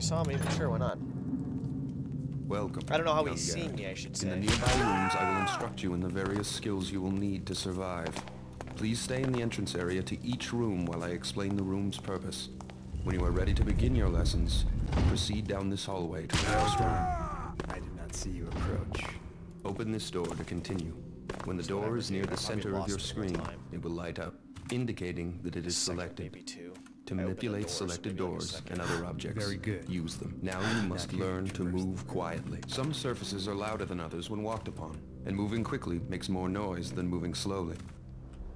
he saw me, but sure, why not? Welcome. I don't know how young he's guy. seen me, I should say. In the nearby rooms, I will instruct you in the various skills you will need to survive. Please stay in the entrance area to each room while I explain the room's purpose. When you are ready to begin your lessons, proceed down this hallway to the first room. I did not see you approach. Open this door to continue. When the door is near the center of your screen, it will light up, indicating that it is selected. maybe two. To I opened the manipulate doors, selected maybe like a doors and other objects. Very good. Use them. Now you must learn to move quietly. Some surfaces are louder than others when walked upon, and moving quickly makes more noise than moving slowly.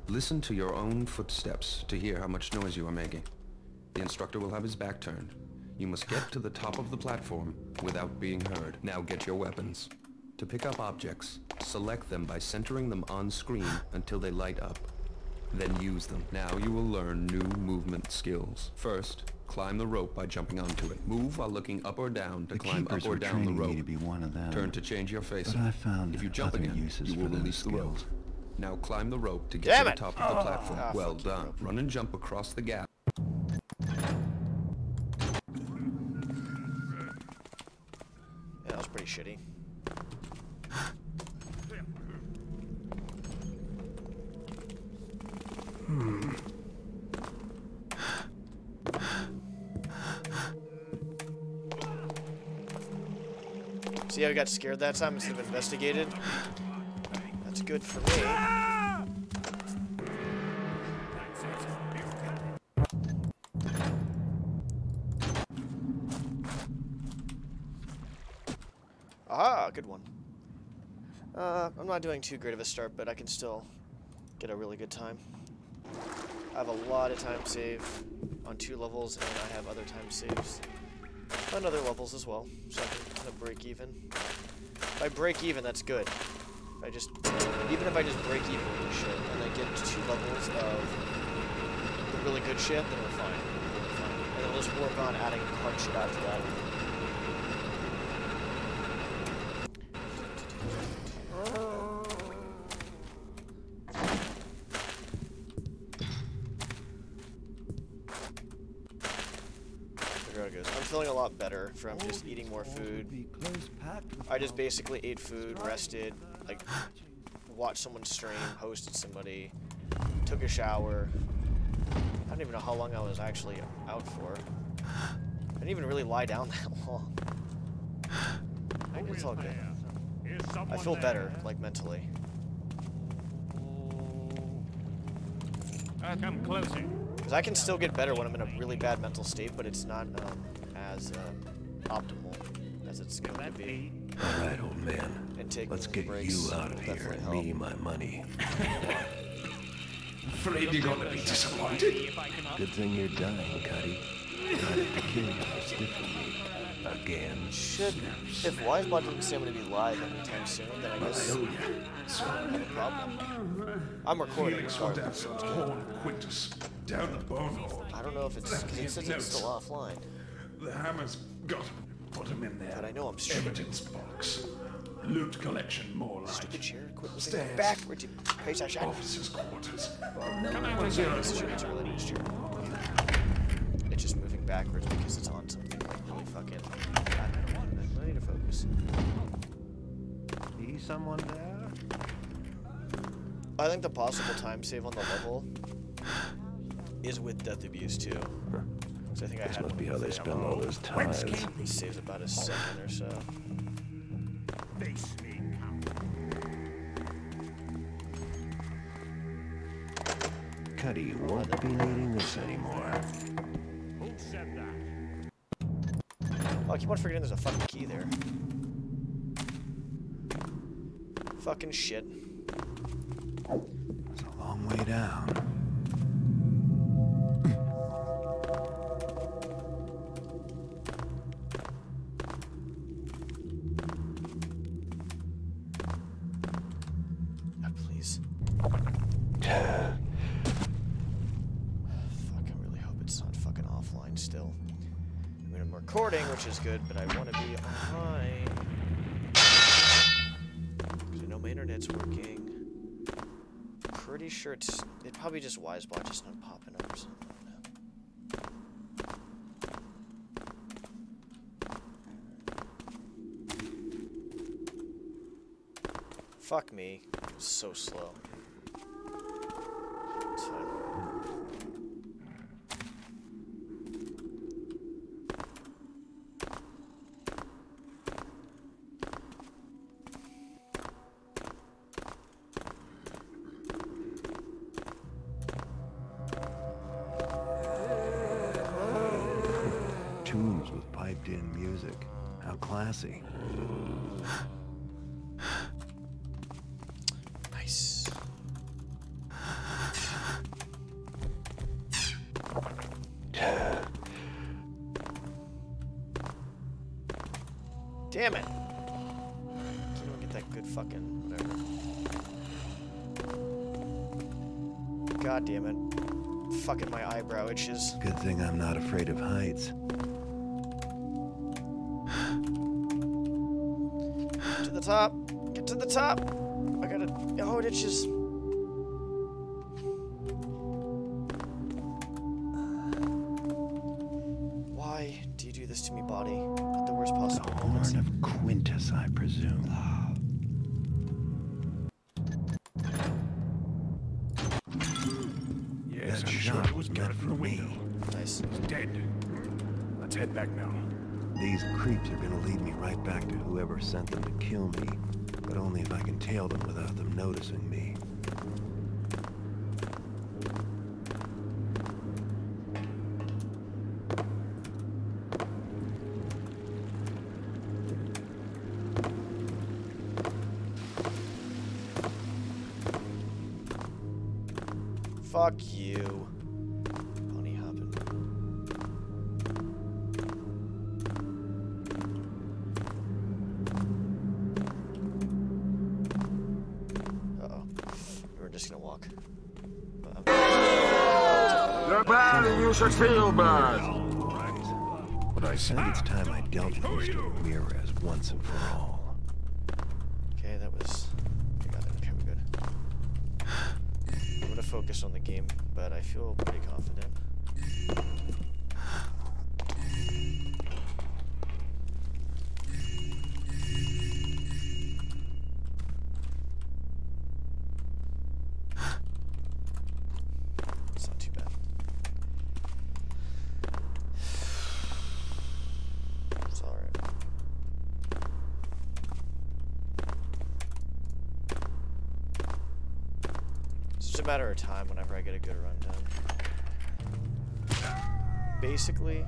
Listen to your own footsteps to hear how much noise you are making. The instructor will have his back turned. You must get to the top of the platform without being heard. Now get your weapons. To pick up objects, select them by centering them on screen until they light up. Then use them. Now you will learn new movement skills. First, climb the rope by jumping onto it. Move while looking up or down to The climb up or down the training rope. me to be one of them. Turn to change your face. But I found If you jump other again, uses you will for those release the rope. skills. Now climb the rope to get Damn to the top of the platform. Ah, well fuck you, done. Run and jump across the gap. Yeah, that was pretty shitty. I got scared that time instead of investigated? That's good for me. Aha, good one. Uh, I'm not doing too great of a start, but I can still get a really good time. I have a lot of time save on two levels, and I have other time saves on other levels as well, so I can of break even. If I break even, that's good. If I just, even if I just break even with shit, and I get two levels of the really good shit, then we're fine. We're fine. And then we'll just work on adding hard shit after that. Figure out how it goes. I'm feeling a lot better from just eating more food. I just basically ate food, rested, like watched someone stream, hosted somebody, took a shower. I don't even know how long I was actually out for. I didn't even really lie down that long. I think it's all good. I feel better, like mentally. Come closer. Because I can still get better when I'm in a really bad mental state, but it's not um, as uh, optimal as it's going to be. All right, old man. And taking Let's get breaks you out of will here and help. me my money. I'm Afraid you're gonna be disappointed. Good thing you're dying, Cutty. Tried to kill you for stiffing me. Again. Should if Wisebot didn't say I'm going to be live anytime soon, then I guess I have a problem. I'm recording. Felix will regardless, dance so the it's good. horn of Quintus down the bone. I don't know if it's because it says it's still offline. The hammer's got him. Put him in there. But I know I'm stupid. Evidence box. Loot collection, more like. Stupid chair, quit moving Stairs. backwards. You piece of shit. Officers' quarters. It's really nice chair. It's just moving backwards because it's on something like really fucking. I don't want I need to focus. See someone there? I think the possible time save on the level is with death abuse too. So I think This had must be how they it. spend all those Whence tithes. came It saves about a second or so. Face me, Cutty won't be needing this anymore. Who said that? Oh, I keep on forgetting there's a fucking key there. Fucking shit. It's a long way down. probably just wise watch just not popping up or something. Fuck me. So slow. God damn it. Fucking my eyebrow itches. Good thing I'm not afraid of heights. To the top! Get to the top! I gotta. Oh, it itches. Shot was was got meant from for the me. window. Nice. It's dead. Let's head back now. These creeps are gonna lead me right back to whoever sent them to kill me. But only if I can tail them without them noticing me. Fuck you. Should feel bad. What I I said. think it's time I dealt with Mr. Ramirez once and for all. okay, that was. Okay, got it. Okay, we're good. I'm gonna focus on the game, but I feel a matter of time whenever I get a good run done. Basically,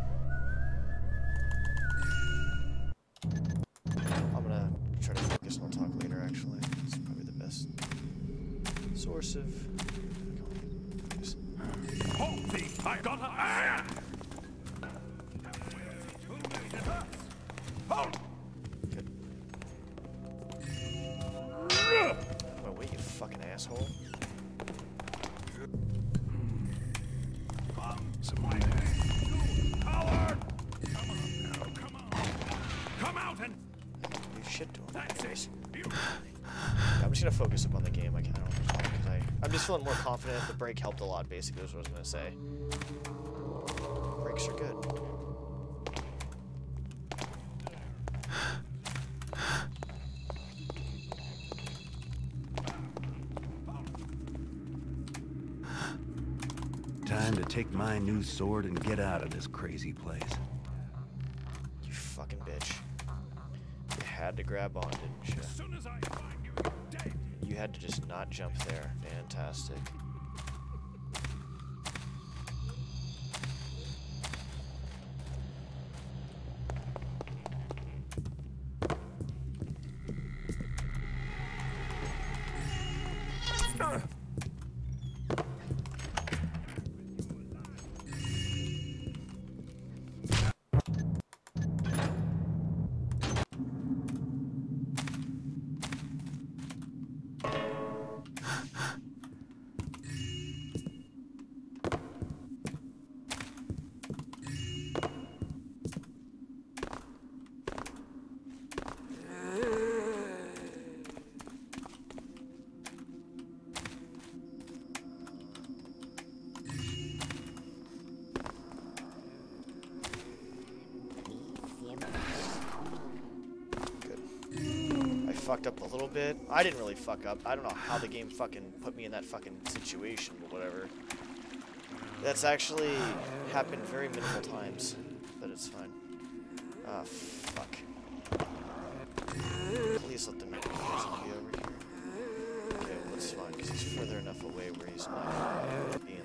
focus up on the game. I, can't, I don't know because I I'm just feeling more confident. The break helped a lot. Basically, is what I was gonna say. Breaks are good. Time to take my new sword and get out of this crazy place. You fucking bitch. You had to grab on, didn't you? You, had to just not jump there. Fantastic. Fucked up a little bit. I didn't really fuck up. I don't know how the game fucking put me in that fucking situation, but whatever. That's actually happened very minimal times, but it's fine. Ah, fuck. Please let the mechanism be over here. Okay, well, that's fine, because he's further enough away where he's not gonna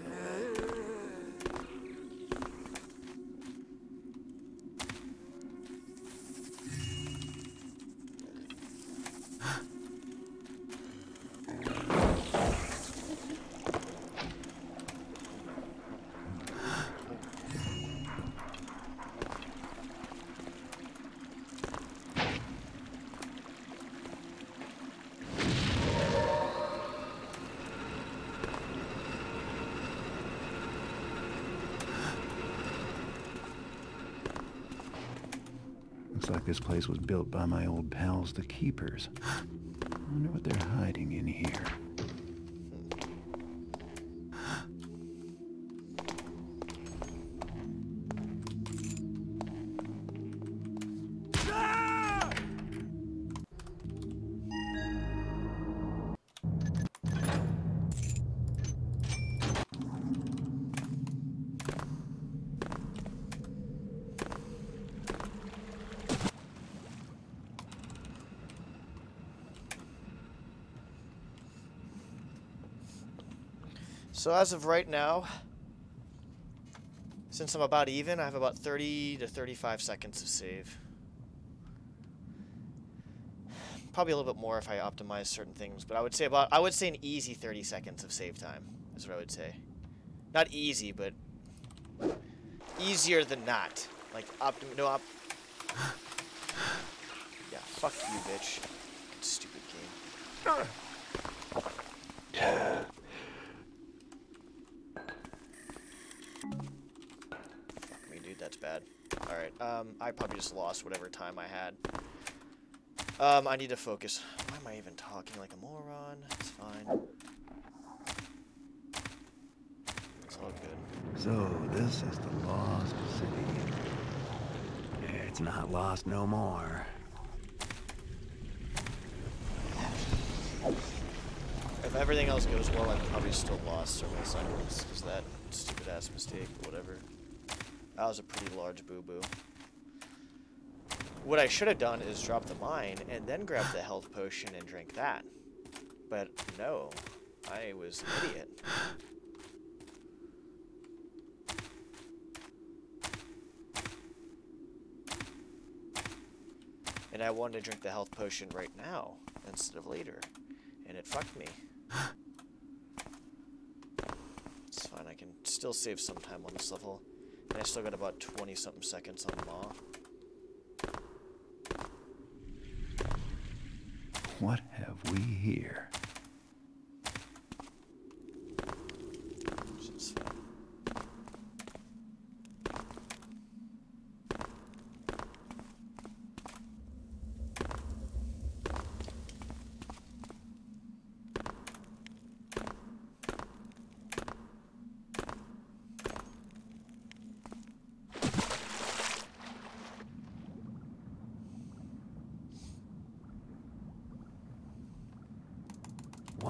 like this place was built by my old pals, the Keepers. I wonder what they're hiding in here. So as of right now, since I'm about even, I have about 30 to 35 seconds of save. Probably a little bit more if I optimize certain things, but I would say about I would say an easy 30 seconds of save time is what I would say. Not easy, but easier than not. Like optim no op Yeah, fuck you, bitch. Stupid game. Fuck bad. Alright, um, I probably just lost whatever time I had. Um, I need to focus. Why am I even talking like a moron? It's fine. It's all good. So, this is the Lost City. It's not lost no more. If everything else goes well, I'm probably still lost several seconds because that stupid ass mistake, whatever. That was a pretty large boo boo. What I should have done is drop the mine and then grab the health potion and drink that. But no, I was an idiot. And I wanted to drink the health potion right now instead of later. And it fucked me. It's fine, I can still save some time on this level. And I still got about 20 something seconds on Maw. What have we here? which is fine.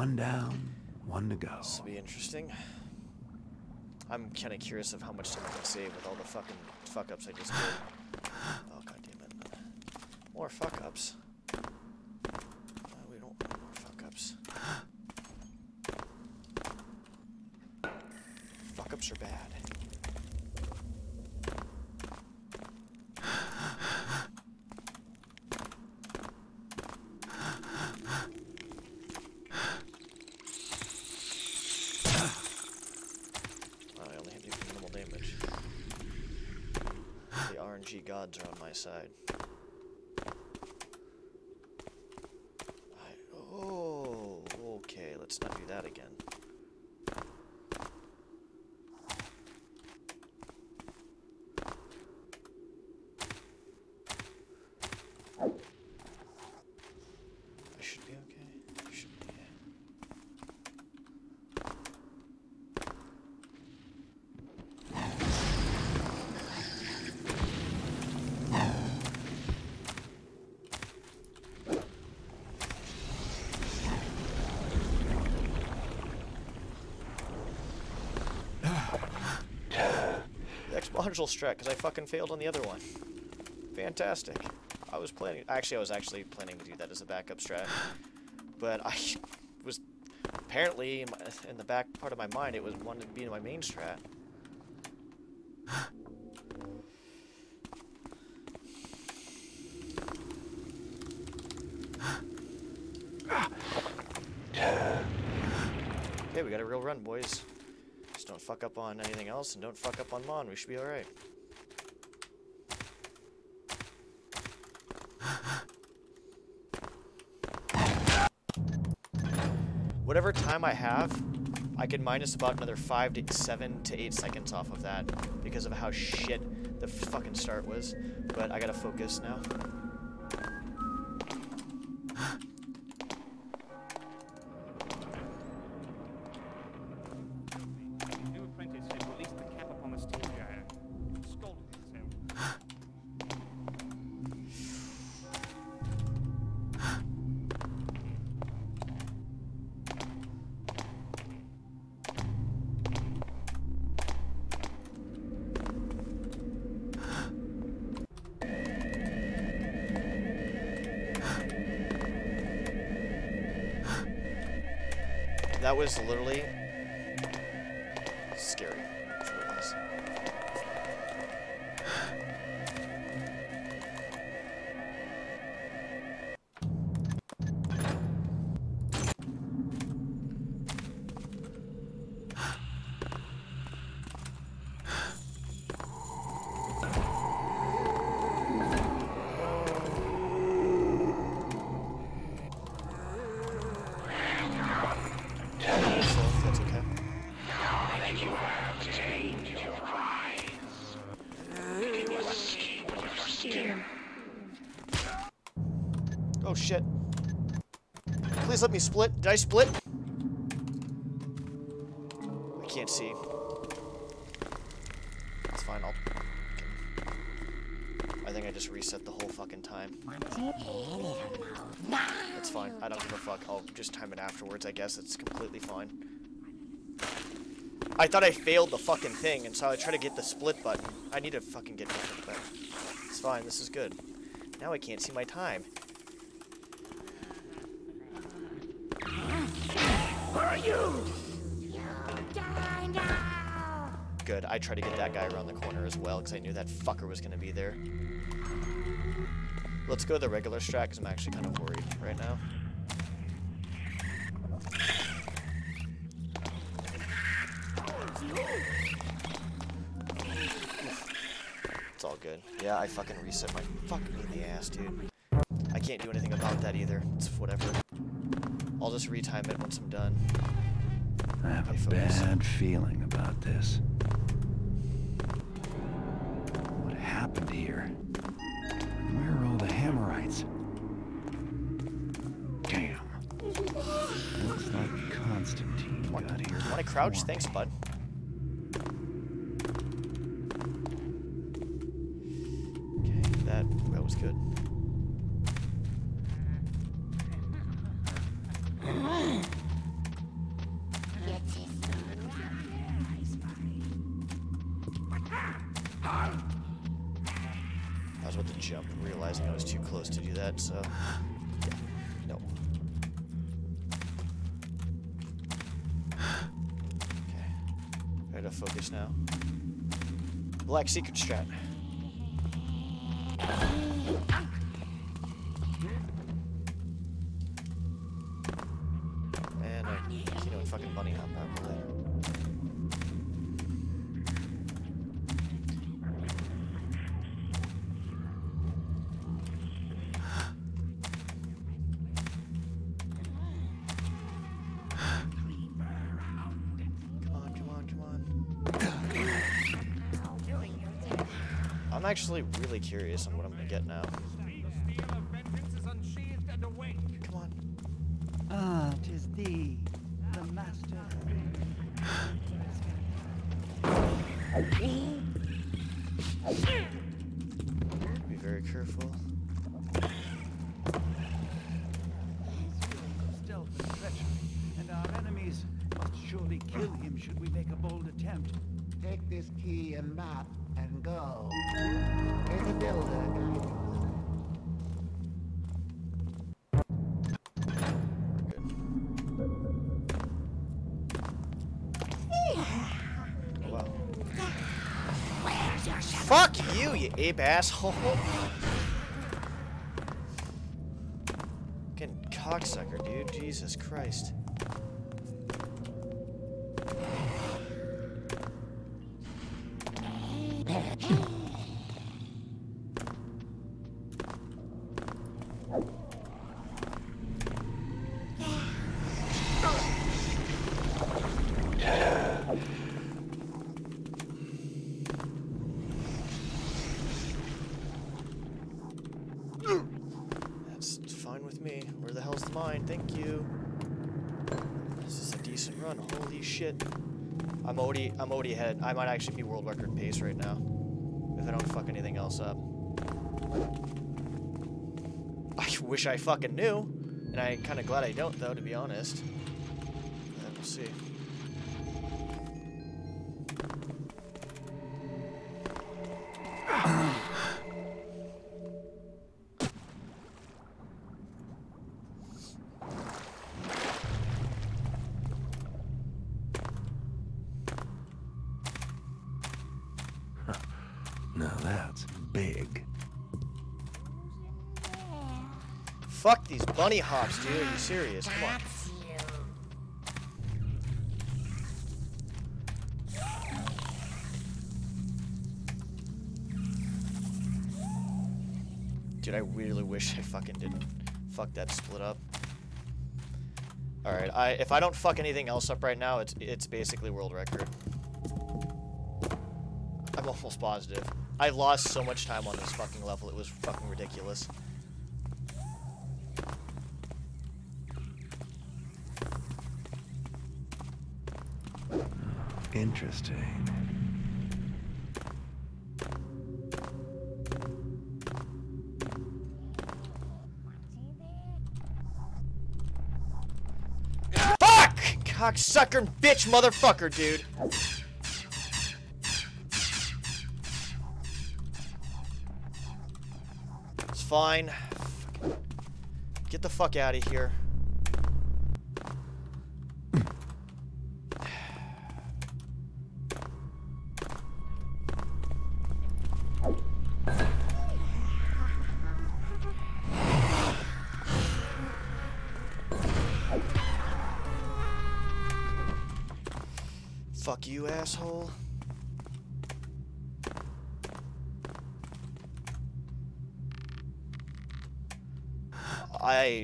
One down, one to go. This will be interesting. I'm kind of curious of how much time I can save with all the fucking fuck ups I just did. Oh god damn it! More fuck ups. Uh, we don't want more fuck ups. Fuck ups are bad. I only hit you for minimal damage. The RNG gods are on my side. I, oh, okay. Let's not do that again. I should be okay. I should be. Module strat because I fucking failed on the other one. Fantastic. I was planning. Actually, I was actually planning to do that as a backup strat, but I was apparently in, my, in the back part of my mind it was wanted to be in my main strat. Okay, we got a real run, boys. Don't fuck up on anything else, and don't fuck up on Mon. We should be alright. Whatever time I have, I can minus about another 5 to 7 to 8 seconds off of that because of how shit the fucking start was. But I gotta focus now. That was literally Please let me split. Did I split? I can't see. It's fine, I'll... I think I just reset the whole fucking time. It's fine. I don't give a fuck. I'll just time it afterwards, I guess. It's completely fine. I thought I failed the fucking thing, and so I try to get the split button. I need to fucking get different, it's fine. This is good. Now I can't see my time. Good. I tried to get that guy around the corner as well, because I knew that fucker was going to be there. Let's go the regular strat, because I'm actually kind of worried right now. It's all good. Yeah, I fucking reset my fuck me in the ass, dude. I can't do anything about that either. It's whatever. I'll just retime it once I'm done. I have a focus. bad feeling about this. What happened here? Where are all the Hammerites? Damn. Looks like Constantine got here. Want to crouch? Thanks, bud. Secret strat. And a Kino and fucking bunny hop probably. Actually really curious on what I'm gonna get now. Take this key and map and go. There's the builder guiding us. Fuck you, you ape asshole. Fucking cocksucker, dude. Jesus Christ. That's fine with me. Where the hell's the mine? Thank you. This is a decent run. Holy shit. I'm already I'm already ahead. I might actually be world record pace right now. If I don't fuck anything else up. I wish I fucking knew. And I'm kinda glad I don't though, to be honest. And we'll see. Bunny hops, dude. Are you serious? Come on. Dude, I really wish I fucking didn't fuck that split up. Alright, I if I don't fuck anything else up right now, it's it's basically world record. I'm almost positive. I lost so much time on this fucking level, it was fucking ridiculous. Interesting. Fuck! Cocksucker bitch motherfucker, dude. It's fine. Get the fuck out of here.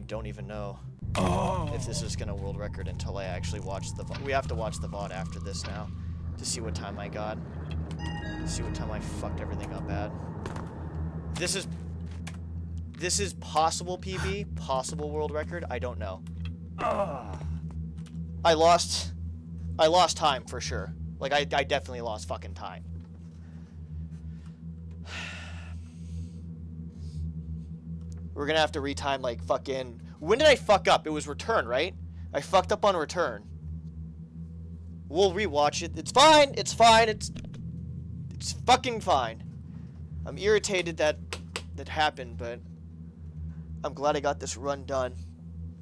Don't even know oh. if this is gonna world record until I actually watch the. VOD. We have to watch the VOD after this now to see what time I got. See what time I fucked everything up at. This is. This is possible PB, possible world record. I don't know. Ah. I lost. I lost time for sure. Like I, I definitely lost fucking time. We're gonna have to retime like fucking. When did I fuck up? It was return, right? I fucked up on return. We'll rewatch it. It's fine. It's fine. It's it's fucking fine. I'm irritated that that happened, but I'm glad I got this run done.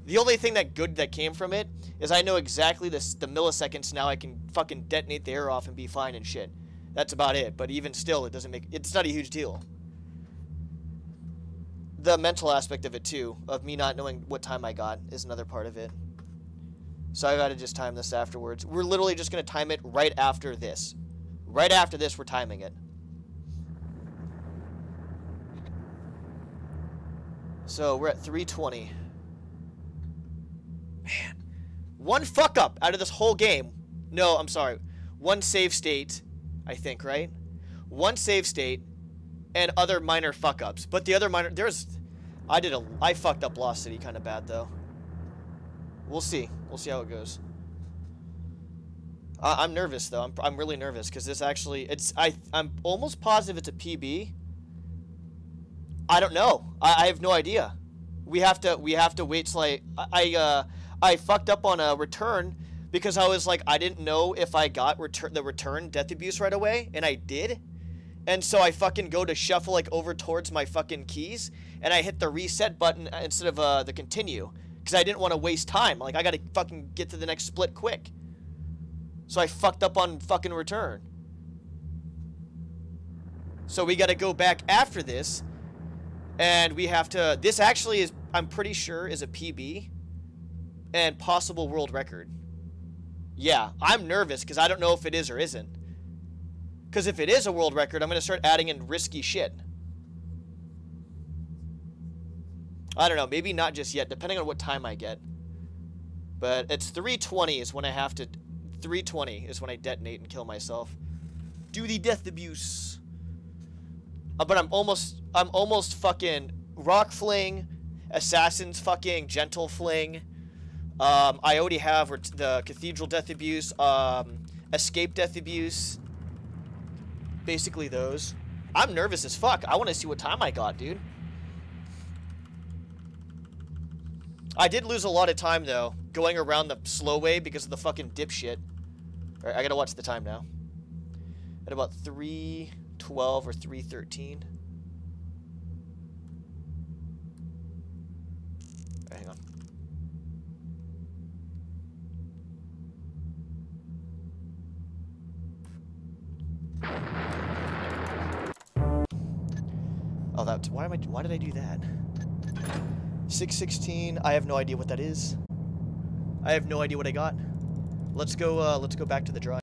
The only thing that good that came from it is I know exactly the, the milliseconds now I can fucking detonate the air off and be fine and shit. That's about it. But even still, it doesn't make it's not a huge deal. The mental aspect of it too, of me not knowing what time I got, is another part of it. So I gotta just time this afterwards. We're literally just gonna time it right after this. Right after this, we're timing it. So we're at 320. Man. One fuck up out of this whole game. No, I'm sorry. One save state, I think, right? One save state and other minor fuck ups. But the other minor there's I did a I fucked up Lost City kind of bad though. We'll see. We'll see how it goes. I, I'm nervous though. I'm, I'm really nervous because this actually it's I I'm almost positive it's a PB. I don't know. I, I have no idea. We have to we have to wait till I I uh I fucked up on a return because I was like I didn't know if I got return the return death abuse right away and I did. And so I fucking go to shuffle like over towards my fucking keys and I hit the reset button instead of uh, the continue because I didn't want to waste time. Like I got to fucking get to the next split quick. So I fucked up on fucking return. So we got to go back after this, and we have to. This actually is, I'm pretty sure, is a PB, and possible world record. Yeah, I'm nervous because I don't know if it is or isn't. Because if it is a world record, I'm gonna start adding in risky shit. I don't know, maybe not just yet, depending on what time I get. But it's 320 is when I have to... 320 is when I detonate and kill myself. Do the death abuse. Uh, but I'm almost... I'm almost fucking... Rock Fling, Assassin's fucking Gentle Fling. Um, I already have the Cathedral Death Abuse, um, Escape Death Abuse. Basically those. I'm nervous as fuck. I want to see what time I got, dude. I did lose a lot of time, though, going around the slow way because of the fucking dipshit. Alright, I gotta watch the time now. At about 3.12 or 3.13. I? Why did I do that? 616. I have no idea what that is. I have no idea what I got. Let's go. Uh, let's go back to the drive.